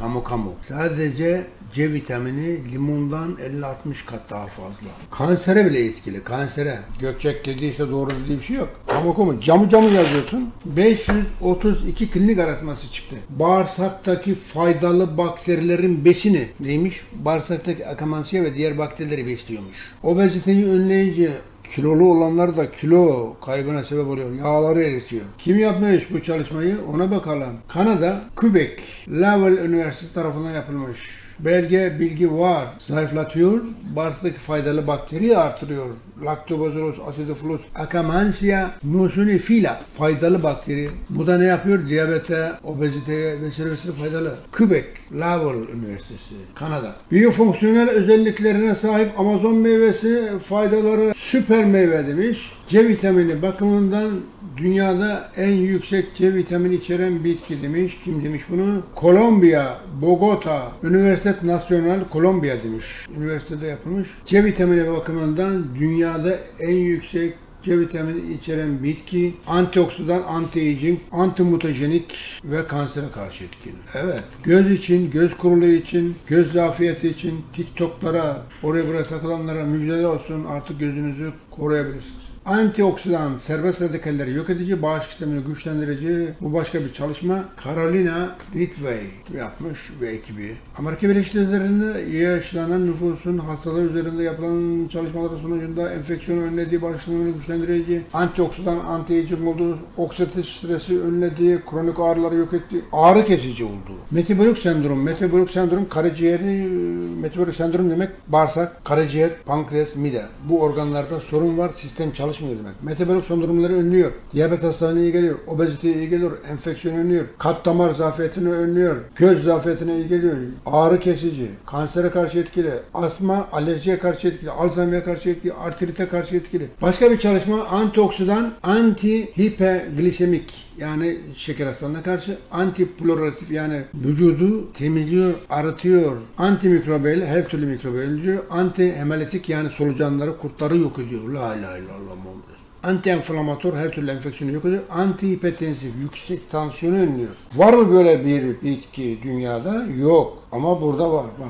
Kamu kamu. Sadece C vitamini limondan 50-60 kat daha fazla. Kansere bile etkili. Kansere. Gökçek dediyse doğru dediği bir şey yok. Kamu kamu. Camı camı yazıyorsun. 532 klinik araştırması çıktı. Bağırsaktaki faydalı bakterilerin besini neymiş? Bağırsaktaki akamansiye ve diğer bakterileri besliyormuş. Obeziteyi önleyici Kilolu olanlar da kilo kaybına sebep oluyor. Yağları eritiyor. Kim yapmış bu çalışmayı? Ona bakalım. Kanada, Quebec, Laval Üniversitesi tarafından yapılmış. Belge, bilgi var. Zayıflatıyor, bağırsaktaki faydalı bakteri artırıyor. Lactobacillus acidophilus akkermansia nucleophila faydalı bakteri. Bu da ne yapıyor? Diyabete, obeziteye vesaire vesaire faydalı. Quebec, Laval Üniversitesi, Kanada. Biyofonksiyonel özelliklerine sahip Amazon meyvesi faydaları süper meyve demiş. C vitamini bakımından dünyada en yüksek C vitamini içeren bitki demiş. Kim demiş bunu? Kolombiya, Bogota, Üniversitet Nacional Kolombiya demiş. Üniversitede yapılmış. C vitamini bakımından dünyada en yüksek C vitamini içeren bitki, antioksidan, anti-aging, antimutajenik ve kansere karşı etkili. Evet. Göz için, göz kuruluğu için, göz zafiyeti için TikTok'lara, oraya buraya takılanlara müjdeler olsun. Artık gözünüzü koruyabilirsiniz. Antioksidan, serbest radikalleri yok edici, bağışıklık sistemini güçlendirici. Bu başka bir çalışma. Carolina Ridgway yapmış ve ekibi. Amerika Birleşik Devletleri'nde yaşlanan nüfusun hastalığı üzerinde yapılan çalışmalar sonucunda enfeksiyonu önlediği, bağışıklığını güçlendirici, antioksidan, anti-aging olduğu, oksidatif stresi önlediği, kronik ağrıları yok ettiği, ağrı kesici olduğu. Metabolik sendrom, metabolik sendrom karaciğeri, metabolik sendrom demek bağırsak, karaciğer, pankreas, mide. Bu organlarda sorun var, sistem çalışmıyor demek. Metabolik sendromları önlüyor. Diyabet hastalığına iyi geliyor. Obeziteye iyi geliyor. Enfeksiyonu önlüyor. Kalp damar zafiyetini önlüyor. Göz zafiyetine iyi geliyor. Ağrı kesici. Kansere karşı etkili. Asma, alerjiye karşı etkili. Alzheimer'e karşı etkili. Artrite karşı etkili. Başka bir çalışma antioksidan, anti-hiperglisemik yani şeker hastalığına karşı antiploratif yani vücudu temizliyor, arıtıyor. Antimikrobiyel her türlü mikrobu öldürüyor. Anti hemolitik yani solucanları, kurtları yok ediyor. La ilahe illallah. Anti-enflamatör her türlü enfeksiyonu yok ediyor. Antihipertensif, yüksek tansiyonu önlüyor. Var mı böyle bir bitki dünyada? Yok. Ama burada var. Bak